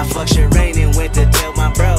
I fuck Shireen and went to tell my brother.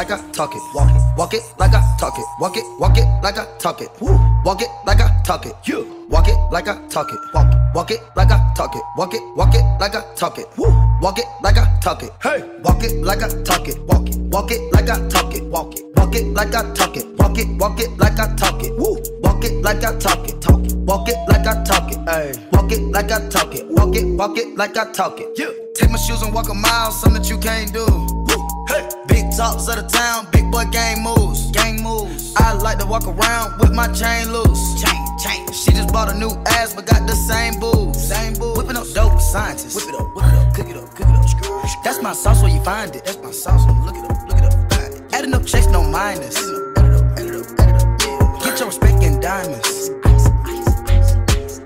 Like I talk it. Walk it, walk it like I talk it. Walk it, walk it like I talk it. Woo. Walk it like I talk it. You. Yeah. Walk it like I talk it. Walk it, walk it like I talk it. Walk it, walk it like I talk it. Woo. Walk it like I talk it. Hey. Walk it like I talk it. Walk it, walk it like I talk it. Walk it, walk it like I talk it. Walk it, walk it like I talk it. Woo. Walk it like I talk it. Talk it. Walk it like I talk it. Hey. Walk it like I talk it. Walk it, walk it like I talk it. Yeah. Take my shoes and walk a mile, something that you can't do. Woo. Hey. Talks of the town, big boy gang moves. Gang moves. I like to walk around with my chain loose. Chain, chain. She just bought a new ass, but got the same boobs. Same boobs. Whipping up dope scientists. Whip it up, whip it up, cook it up, cook it up. screw. That's my sauce where you find it. That's my sauce. Look it up, look it up. Find it. Adding up checks, no minus. Add it up, add it up, add it up, yeah. Get your respect in diamonds.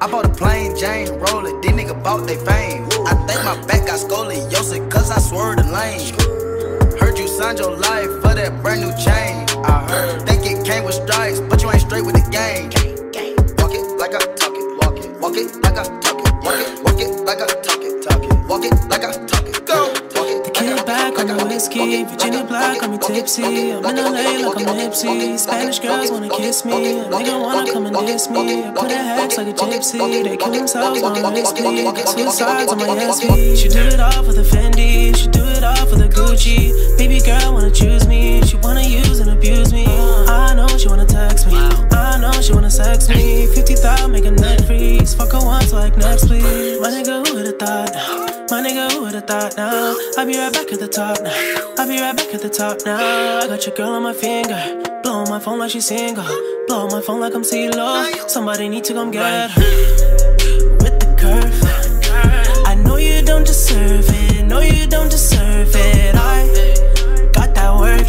I bought a plain Jane, roll it, these niggas bought they fame. I think my back got scoliosis, cause I swerved the lane. Signed your life for that brand new chain. I heard, think it came with stripes, but you ain't straight with the game. Walk it like I talk it, walk it, walk it like I talk it, walk it, walk it like I talk it, talk it, walk it like I talk it, go, the whiskey. Virginia black, got me tipsy. I'm in LA like I'm Nipsey. Spanish girls wanna kiss me. A nigga wanna come and diss me. I put a hex like a gypsy. They kill themselves on me. Got suicides on my SV. She do it all for the Fendi. She do it all for the Gucci. Baby girl wanna choose me. She wanna use and abuse me. I know she wanna text me. I know she wanna sex me. 50,000 make a net freeze. Fuck her once like next, please. My nigga, who would've thought? My nigga, who would've thought now? I'll be right back at the top now. I'll be right back at the top now. I got your girl on my finger. Blow my phone like she's single. Blow my phone like I'm CeeLo. Somebody need to come get her. With the curve. I know you don't deserve it. No, you don't deserve it. I got that work.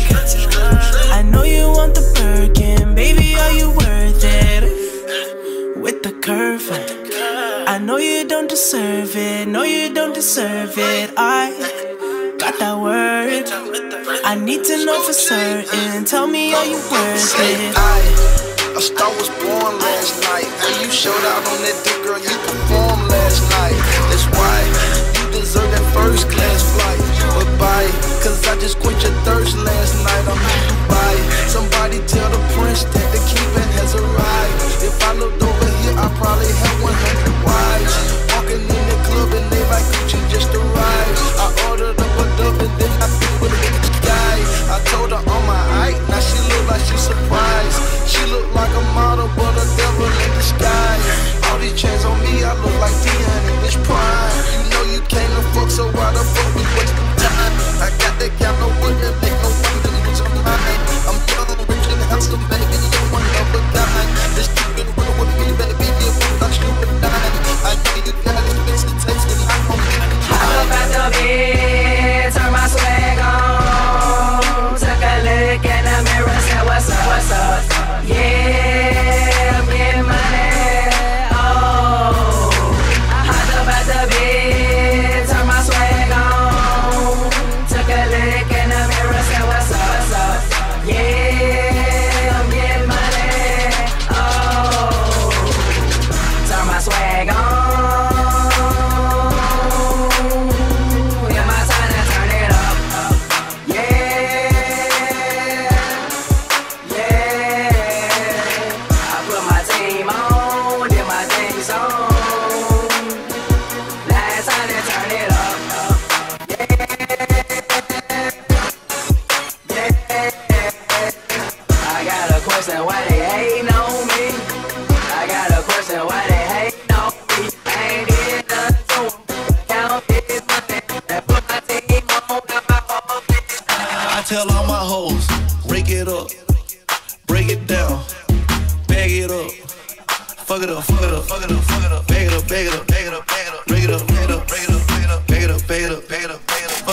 I know you want the Birkin. Baby, are you worth it? With the curve. I know you don't deserve it. No, you don't deserve it. I got that word. I need to know for certain. Tell me, are you worth it? I, a star was born last night. And you showed out on that dick, girl. You performed last night. That's why you deserve that first class flight. But bye, cause I just quenched your thirst last night. I'm in Dubai. Somebody tell the prince that the keeping has arrived. If I looked over here, I probably have 100 wives.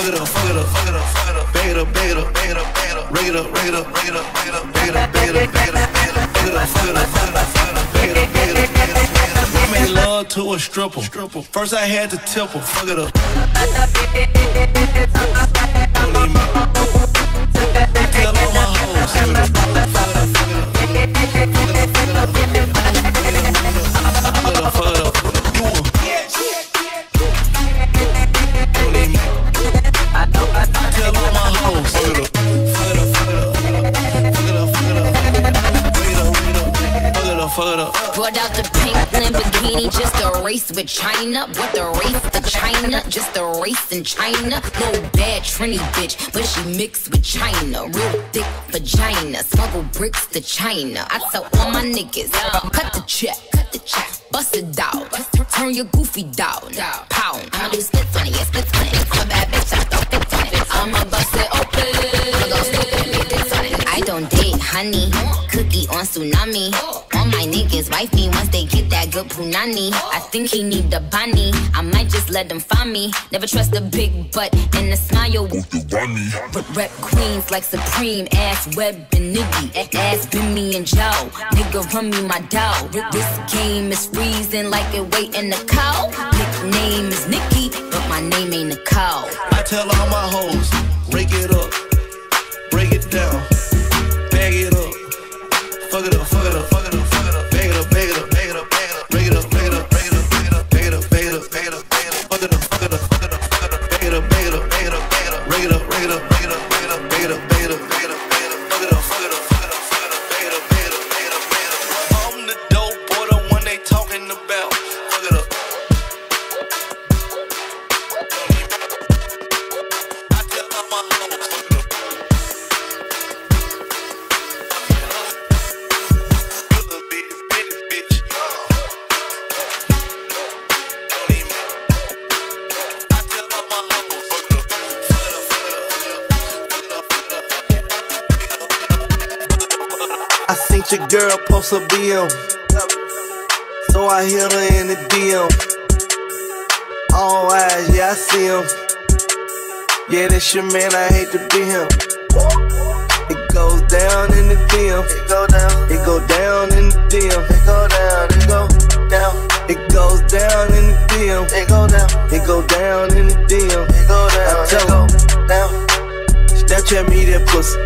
Fuck it up, fuck it up, fuck it up, fuck it up, bag it up, bag it up, bag it up, bag it up, break it up, break it up, break it up, bag it up, bag it up, bag it up, bag it up, bag it up, fuck it up, fuck it up, fuck it up, fuck it up, bag it up, bag it up, bag it up, bag it up. I made love to a stripper. First I had to tip her, fuck it up. Don't need my Tell all my hoes. Fuck it up, fuck it up, fuck it up, fuck it up, fuck it up, Just a race with China. What the race to China? Just a race in China. No bad Trini bitch, but she mixed with China. Real thick vagina. Smuggle bricks to China. I tell all my niggas, cut the check, cut the check. Bust it down, turn your goofy down. Pound, I'ma do splits on it, yeah, splits on it. I'm a bad bitch, I throw fits on it. I'ma bust it open. I don't date honey, cookie on tsunami. All my niggas wife me once they get that good punani. I think he need the bunny. I might just let them find me. Never trust a big butt and a smile. But rep queens like Supreme, ass Web and Niggy, ass Bimmy and Joe. Nigga run me my dough. This game is freezing like it wait in the cow. Nickname is Nikki, but my name ain't Nicole. I tell all my hoes, break it up, break it down, bag it up, fuck it up, fuck it up, a BM. So I hit her in the DM. All eyes, yeah, I see him. Yeah, that's your man, I hate to be him. It goes down in the DM. It go down. It go down in the DM. It go down. It go down. It goes down in the DM. It go down. It go down in the DM. It go down. I tell it down. Snapchat me that pussy.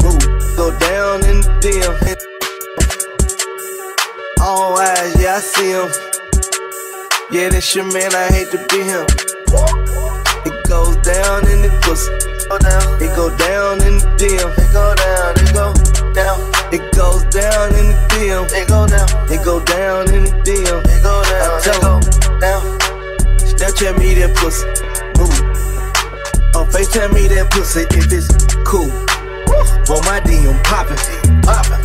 Move. Go down in the DM. I see him. Yeah, that's your man, I hate to be him. It goes down in the pussy. It go down in the DM. It go down, it go down. It goes down in the DM. It go down. It go down in the DM. It go down. I tell it down. Snapchat me that pussy. Ooh. Or FaceTime me that pussy if it's cool. Boy, my DM poppin', poppin'.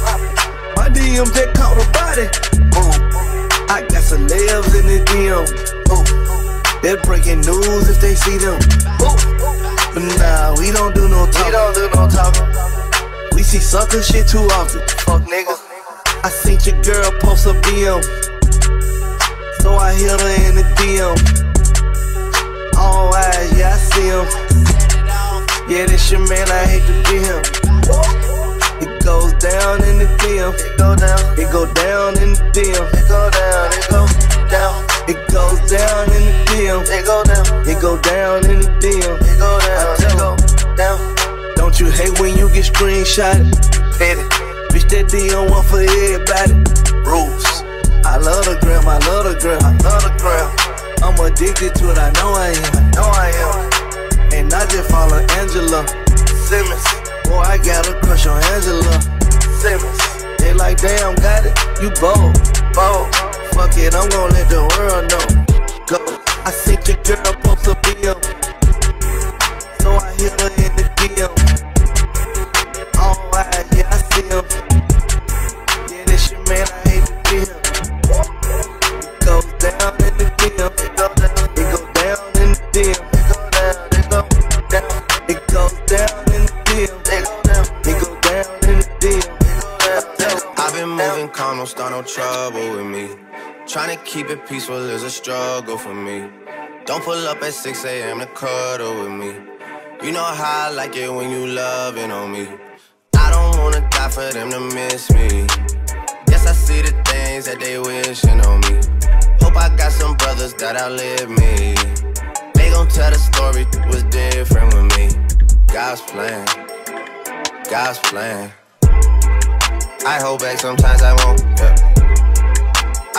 My DM just caught a body. Ooh. I got celebs in the DM. Ooh. They're breaking news if they see them. Ooh. But nah, we don't do no talking. We don't do no talking. We see sucker shit too often. Fuck nigga. I seen your girl post a BM. So I hit her in the DM. All eyes, yeah, I see him. Yeah, this your man, I hate to be him. It goes down in the DM. It go down. It go down in the DM. It go down. It go down. It goes down in the DM. It go down. It go down in the DM. It go down. It go down. Don't you hate when you get screenshotted? Petty. Bitch, that DM one for everybody. Rules. I love the gram. I love the gram. I love the gram. I'm addicted to it. I know I am. I know I am. And I just follow Angela Simmons. Boy, I got a crush on Angela Simmons. They like, damn, got it. You bold, bold. Fuck it, I'm gonna let the world know. Go. I see your girl post a video. So I hit her keep it peaceful is a struggle for me. Don't pull up at 6 a.m. to cuddle with me. You know how I like it when you loving on me. I don't wanna die for them to miss me. Yes, I see the things that they wishing on me. Hope I got some brothers that outlive me. They gon' tell the story was different with me. God's plan, God's plan. I hold back sometimes I won't. Yeah.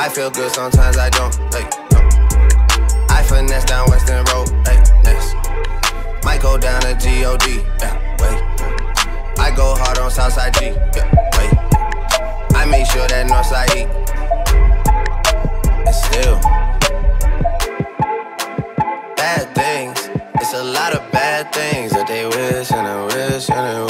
I feel good sometimes I don't. Hey, no. I finesse down Western Road. Hey, next. Might go down to God. Yeah, wait. I go hard on Southside G. Yeah, wait. I make sure that Northside E. And still, bad things. It's a lot of bad things that they wish and they wish and they wish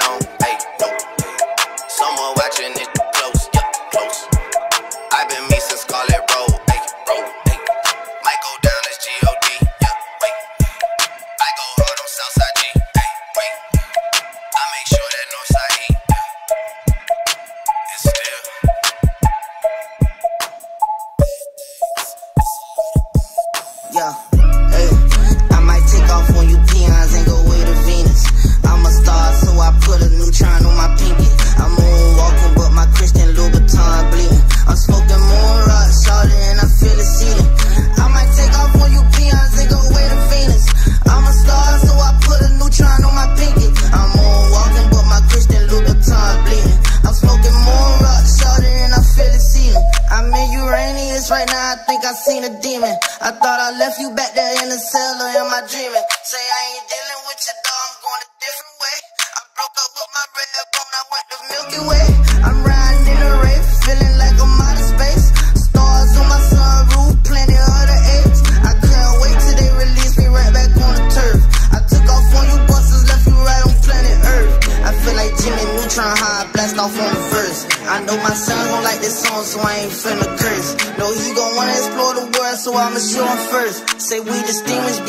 so I'ma show him first. Say we the distinguished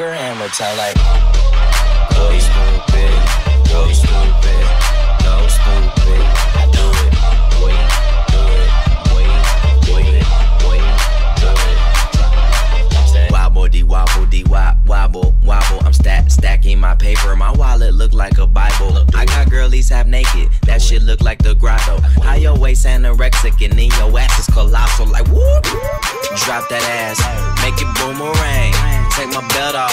soccer and we're like. Waist anorexic and then your ass is colossal. Like whoop. Drop that ass, make it boomerang. Take my belt off.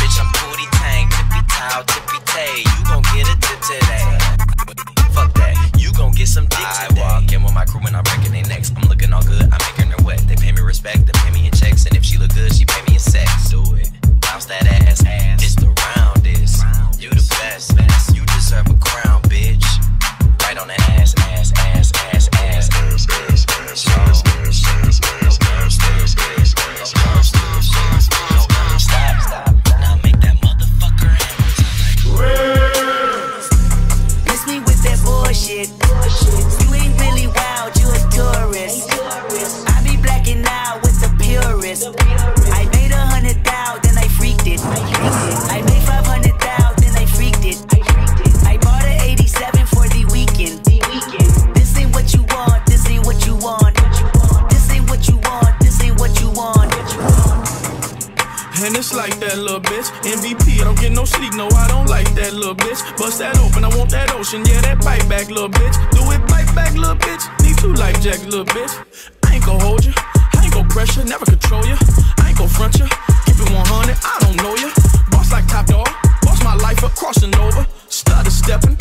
Bitch, I'm booty tank. Tippy towel, tippy tay. You gon' get a tip today. Fuck that, you gon' get some dick I walk in with my crew and I'm breaking their necks. I'm looking all good, I'm making her wet. They pay me respect, they pay me in checks, and if she look good, she pay me in sex. Do it, bounce that ass. It's the roundest. You the best, you deserve a crown, bitch. Right on the ass, ass, ass, Bust that open, I want that ocean, yeah, that bite back, little bitch. Do it, bite back, little bitch. Need two life jacks, little bitch. I ain't gon' hold you, I ain't gon' pressure, never control you. I ain't gon' front you, keep it 100, I don't know you. Boss like top dog, boss my life up, crossing over. Started stepping,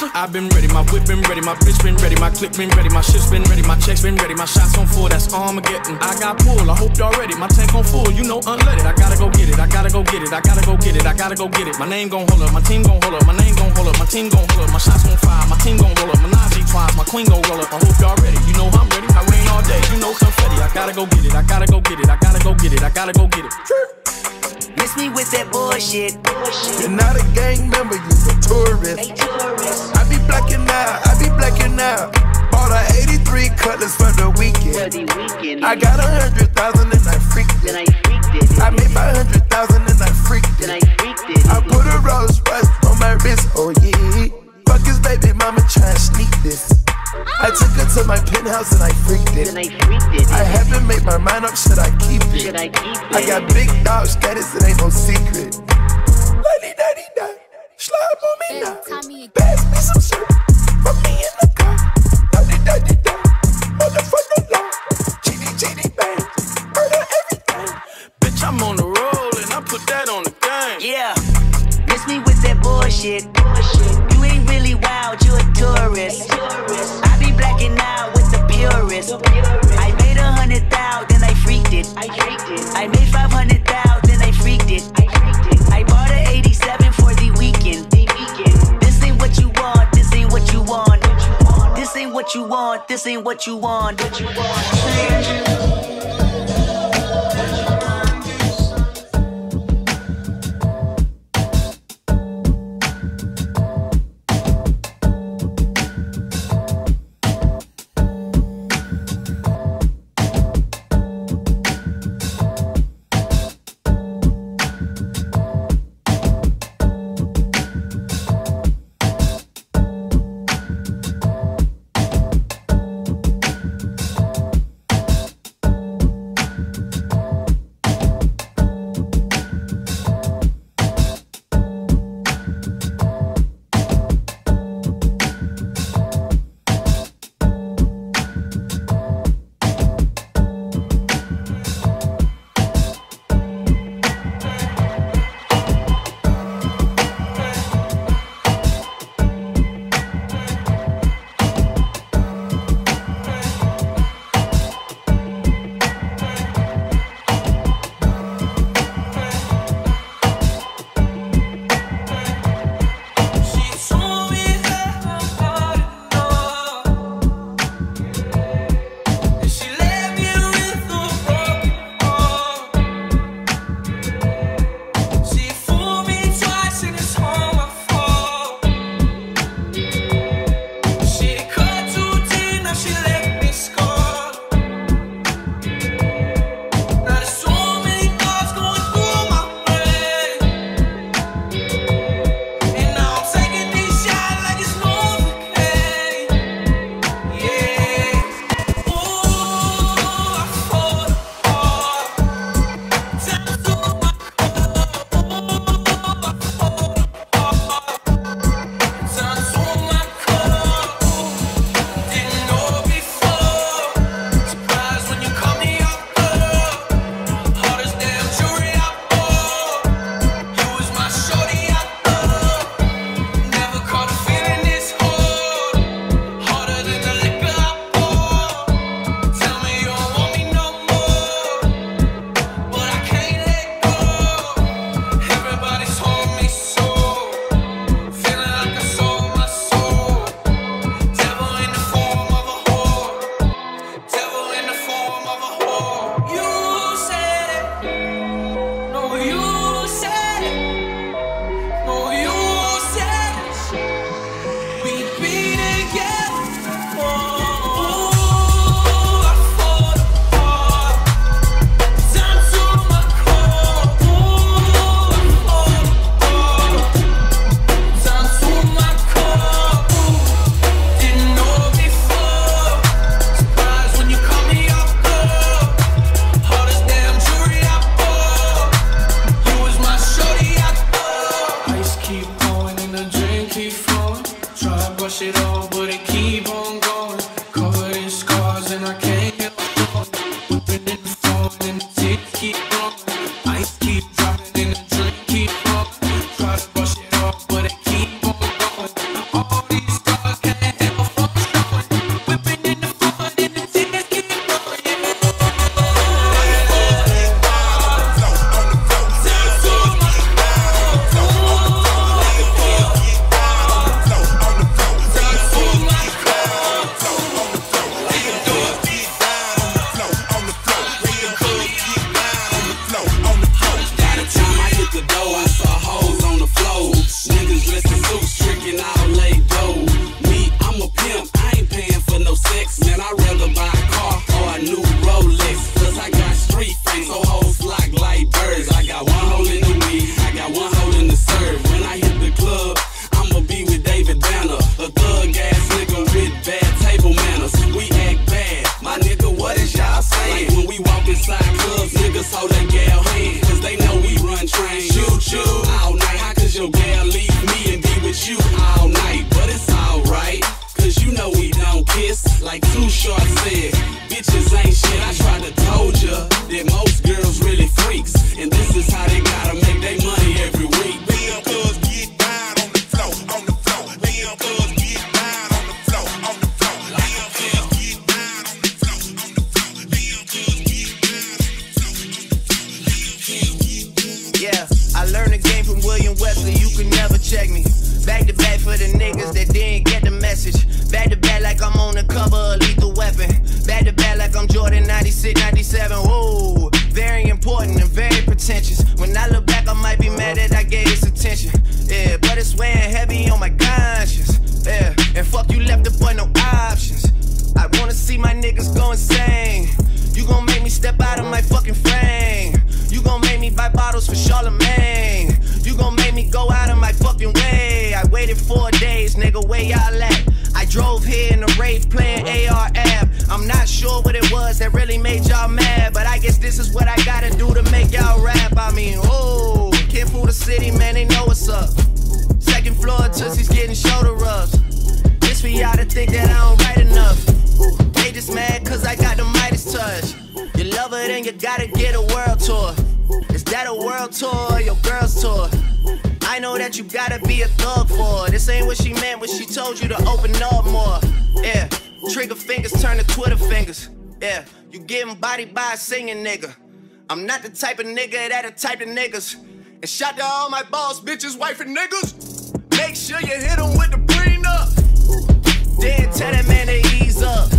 I've been ready, my whip been ready, my bitch been ready, my clip been ready, my shit's been ready, my checks been ready, my shots on full, that's Armageddon. I got pull, I hope y'all ready, my tank on full, you know unleaded. I gotta go get it, I gotta go get it, I gotta go get it, I gotta go get it. My name gon' hold up, my team gon' hold up, my name gon' hold up, my team gon' hold up, my shots gon' fire, my team gon' roll up, my Nazi twice, my queen gon' roll up. I hope y'all ready, you know I'm ready. I rain all day, you know confetti. I gotta go get it, I gotta go get it, I gotta go get it, I gotta go get it. Miss me with that bullshit. You're not a gang member, you're a tourist. I be blacking out, I be blacking out. Bought a 83 cutlass for the weekend. I got a hundred thousand and I freaked it. I made my hundred thousand and I freaked it. I put a Rolls Royce on my wrist, oh yeah. Fuck his baby mama try and sneak this. I took her to my penthouse and I freaked it. And I freaked it. I haven't made my mind up, should I keep it? I got big dog status, it ain't no secret. Lady, daddy, da, slide on me now. Pass me some syrup from me in the car. Daddy, daddy, da, motherfucker law. GD, GD, bang, murder everything. Bitch, I'm on the roll and I put that on the game. Yeah. Miss me with that bullshit. You what you want. What you want. singer gotta get a world tour. Is that a world tour or your girl's tour? I know that you gotta be a thug for her. This ain't what she meant when she told you to open up more. Yeah, trigger fingers turn to Twitter fingers. Yeah, you getting body by a singing nigga. I'm not the type of nigga that the type of niggas. And shout to all my boss, bitches, wife, and niggas. Make sure you hit them with the prenup. Then tell that man to ease up.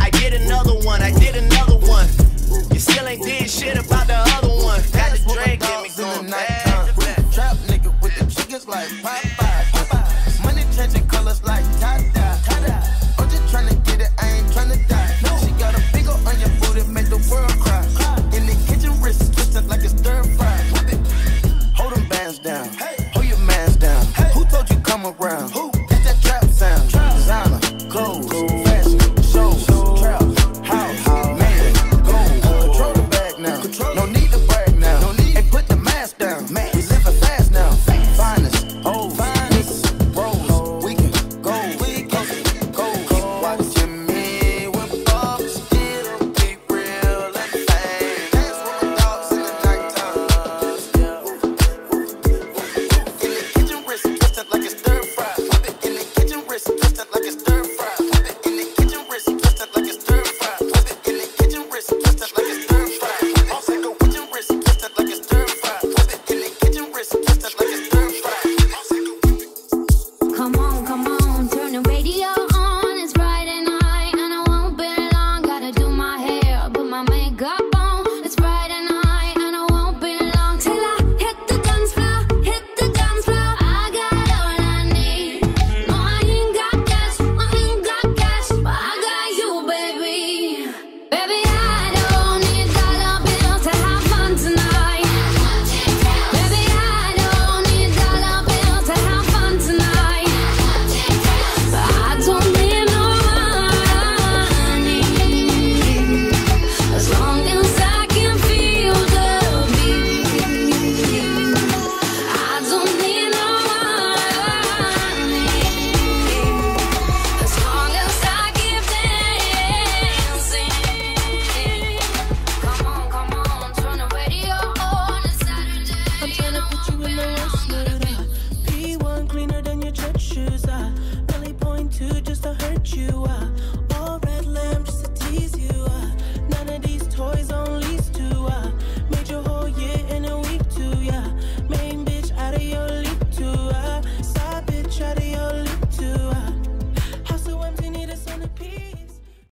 I did another one, I did another one still ain't did shit about the other one. Got the drink in me going bad.